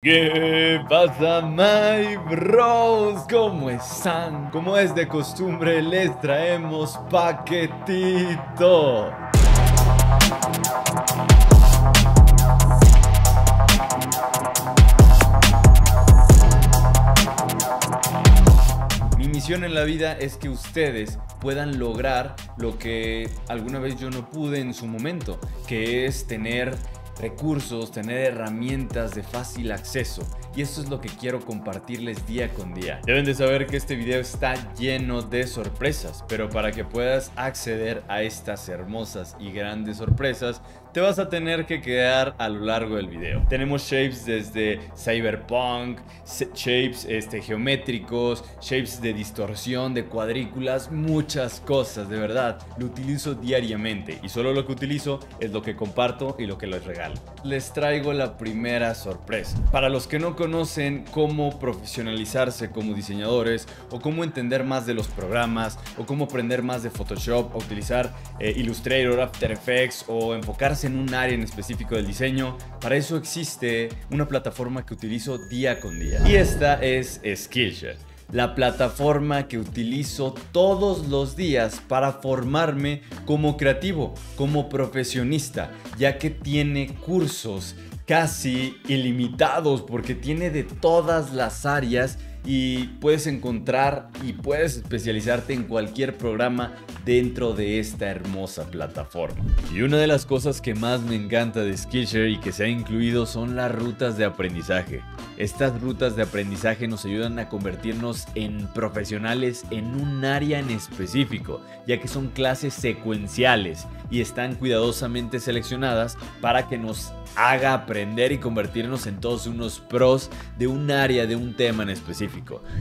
¿Qué pasa, my bros? ¿Cómo están? Como es de costumbre, les traemos paquetito. Mi misión en la vida es que ustedes puedan lograr lo que alguna vez yo no pude en su momento, que es tener recursos, tener herramientas de fácil acceso. Y eso es lo que quiero compartirles día con día. Deben de saber que este video está lleno de sorpresas, pero para que puedas acceder a estas hermosas y grandes sorpresas, te vas a tener que quedar a lo largo del video. Tenemos shapes desde cyberpunk, shapes este, geométricos, shapes de distorsión, de cuadrículas, muchas cosas, de verdad. Lo utilizo diariamente y solo lo que utilizo es lo que comparto y lo que les regalo. Les traigo la primera sorpresa. Para los que no conocen cómo profesionalizarse como diseñadores o cómo entender más de los programas o cómo aprender más de Photoshop o utilizar eh, Illustrator, After Effects o enfocarse en un área en específico del diseño, para eso existe una plataforma que utilizo día con día. Y esta es Skillshare la plataforma que utilizo todos los días para formarme como creativo, como profesionista, ya que tiene cursos casi ilimitados porque tiene de todas las áreas y puedes encontrar y puedes especializarte en cualquier programa dentro de esta hermosa plataforma. Y una de las cosas que más me encanta de Skillshare y que se ha incluido son las rutas de aprendizaje. Estas rutas de aprendizaje nos ayudan a convertirnos en profesionales en un área en específico, ya que son clases secuenciales y están cuidadosamente seleccionadas para que nos haga aprender y convertirnos en todos unos pros de un área, de un tema en específico.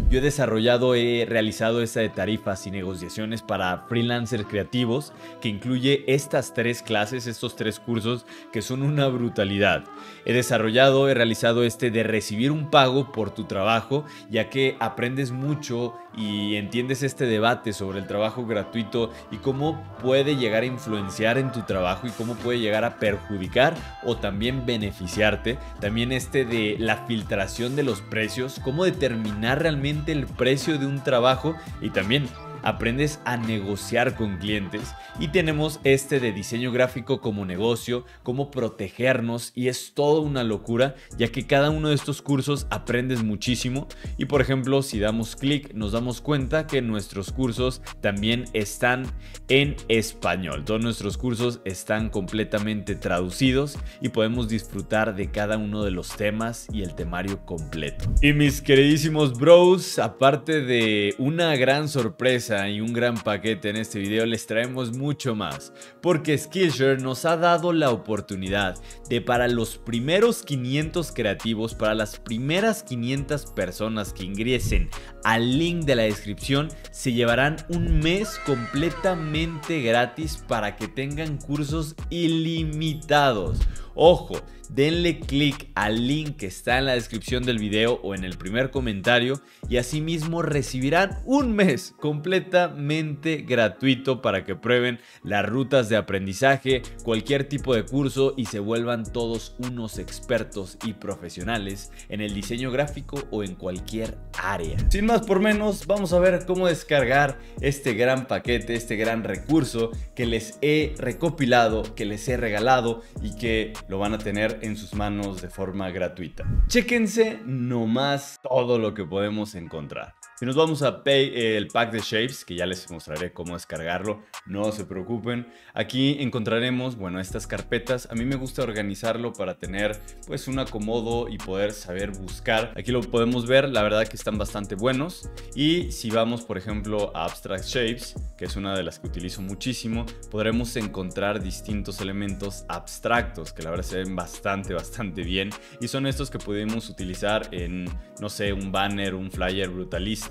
Yo he desarrollado, he realizado esta de tarifas y negociaciones para freelancers creativos que incluye estas tres clases, estos tres cursos que son una brutalidad. He desarrollado, he realizado este de recibir un pago por tu trabajo, ya que aprendes mucho y entiendes este debate sobre el trabajo gratuito y cómo puede llegar a influenciar en tu trabajo y cómo puede llegar a perjudicar o también beneficiarte. También este de la filtración de los precios, cómo determinar realmente el precio de un trabajo y también aprendes a negociar con clientes y tenemos este de diseño gráfico como negocio, cómo protegernos y es toda una locura ya que cada uno de estos cursos aprendes muchísimo y por ejemplo si damos clic nos damos cuenta que nuestros cursos también están en español. Todos nuestros cursos están completamente traducidos y podemos disfrutar de cada uno de los temas y el temario completo. Y mis queridísimos bros, aparte de una gran sorpresa y un gran paquete en este video les traemos mucho más, porque Skillshare nos ha dado la oportunidad de para los primeros 500 creativos, para las primeras 500 personas que ingresen al link de la descripción, se llevarán un mes completamente gratis para que tengan cursos ilimitados. Ojo, denle click al link que está en la descripción del video o en el primer comentario y asimismo recibirán un mes completamente gratuito para que prueben las rutas de aprendizaje, cualquier tipo de curso y se vuelvan todos unos expertos y profesionales en el diseño gráfico o en cualquier área. Sin más por menos, vamos a ver cómo descargar este gran paquete, este gran recurso que les he recopilado, que les he regalado y que lo van a tener en sus manos de forma gratuita. Chéquense nomás todo lo que podemos encontrar. Si nos vamos a Pay, el pack de Shapes, que ya les mostraré cómo descargarlo, no se preocupen. Aquí encontraremos, bueno, estas carpetas. A mí me gusta organizarlo para tener pues un acomodo y poder saber buscar. Aquí lo podemos ver, la verdad que están bastante buenos. Y si vamos, por ejemplo, a Abstract Shapes, que es una de las que utilizo muchísimo, podremos encontrar distintos elementos abstractos, que la verdad se ven bastante, bastante bien. Y son estos que podemos utilizar en, no sé, un banner, un flyer brutalista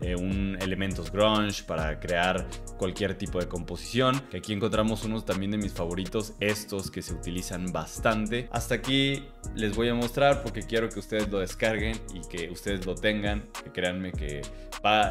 eh, un elementos grunge para crear cualquier tipo de composición. Aquí encontramos unos también de mis favoritos, estos que se utilizan bastante. Hasta aquí les voy a mostrar porque quiero que ustedes lo descarguen y que ustedes lo tengan. Que créanme que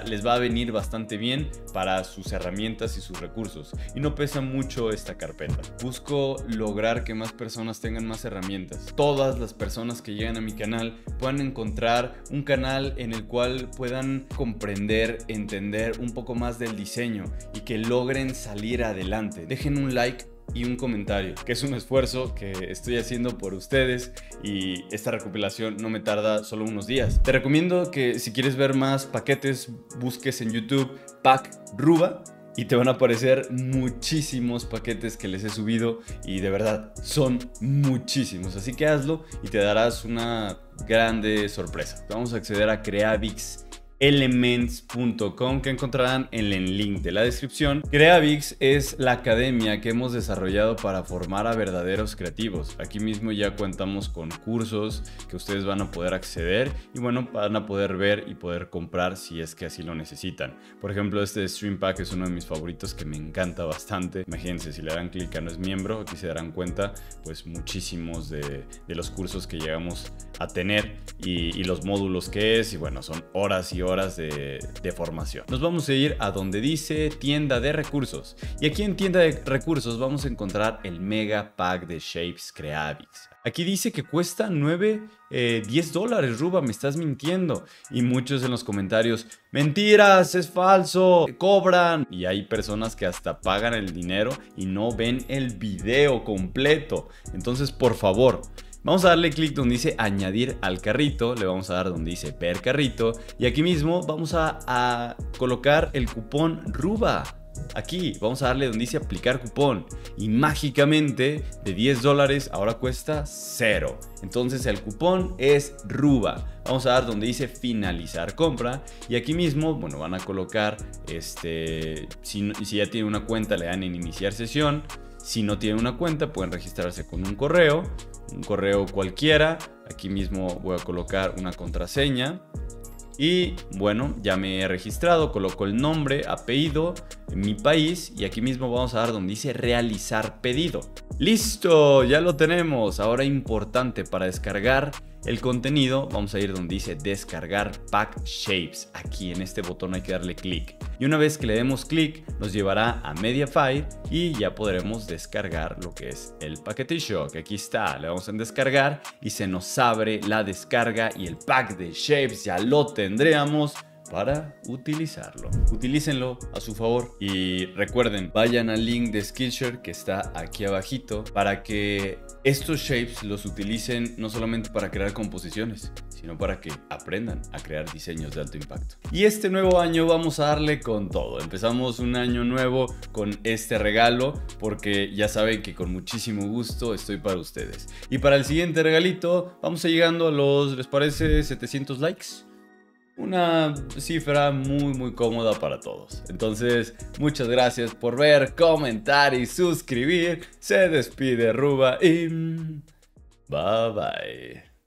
les va a venir bastante bien para sus herramientas y sus recursos. Y no pesa mucho esta carpeta. Busco lograr que más personas tengan más herramientas. Todas las personas que llegan a mi canal puedan encontrar un canal en el cual puedan comprender, entender un poco más del diseño y que logren salir adelante. Dejen un like y un comentario, que es un esfuerzo que estoy haciendo por ustedes y esta recopilación no me tarda solo unos días. Te recomiendo que si quieres ver más paquetes, busques en YouTube Pack Ruba y te van a aparecer muchísimos paquetes que les he subido y de verdad son muchísimos. Así que hazlo y te darás una grande sorpresa. Vamos a acceder a Creavix elements.com que encontrarán en el link de la descripción. Creavix es la academia que hemos desarrollado para formar a verdaderos creativos. Aquí mismo ya contamos con cursos que ustedes van a poder acceder y bueno, van a poder ver y poder comprar si es que así lo necesitan. Por ejemplo, este Stream Pack es uno de mis favoritos que me encanta bastante. Imagínense, si le dan clic a no es miembro, aquí se darán cuenta pues muchísimos de, los cursos que llegamos a tener y, y los módulos que es y bueno, son horas y horas horas de, formación. Nos vamos a ir a donde dice tienda de recursos. Y aquí en tienda de recursos vamos a encontrar el mega pack de Shapes Creavix. Aquí dice que cuesta 9, 10 eh, dólares, Ruba, me estás mintiendo. Y muchos en los comentarios, mentiras, es falso, cobran. Y hay personas que hasta pagan el dinero y no ven el video completo. Entonces, por favor, Vamos a darle clic donde dice añadir al carrito, le vamos a dar donde dice ver carrito y aquí mismo vamos a, colocar el cupón RUBA. Aquí vamos a darle donde dice aplicar cupón y mágicamente de 10 dólares ahora cuesta 0. Entonces el cupón es RUBA. Vamos a dar donde dice finalizar compra y aquí mismo, bueno, van a colocar este, si, si ya tiene una cuenta le dan en iniciar sesión. Si no tienen una cuenta pueden registrarse con un correo un correo cualquiera. Aquí mismo voy a colocar una contraseña. Y bueno, ya me he registrado, coloco el nombre, apellido, mi país y aquí mismo vamos a dar donde dice realizar pedido. Listo, ya lo tenemos. Ahora importante para descargar el contenido, vamos a ir donde dice descargar pack shapes. Aquí en este botón hay que darle clic. Y una vez que le demos clic, nos llevará a Mediafire y ya podremos descargar lo que es el paquetillo, que aquí está. Le damos en descargar y se nos abre la descarga y el pack de shapes ya lo tendríamos para utilizarlo. Utilícenlo a su favor y recuerden, vayan al link de Skillshare que está aquí abajito para que estos shapes los utilicen no solamente para crear composiciones, sino para que aprendan a crear diseños de alto impacto. Y este nuevo año vamos a darle con todo. Empezamos un año nuevo con este regalo porque ya saben que con muchísimo gusto estoy para ustedes. Y para el siguiente regalito vamos llegando a los, ¿les parece 700 likes? una cifra muy muy cómoda para todos. Entonces, muchas gracias por ver, comentar y suscribir. Se despide Ruba y... Bye bye.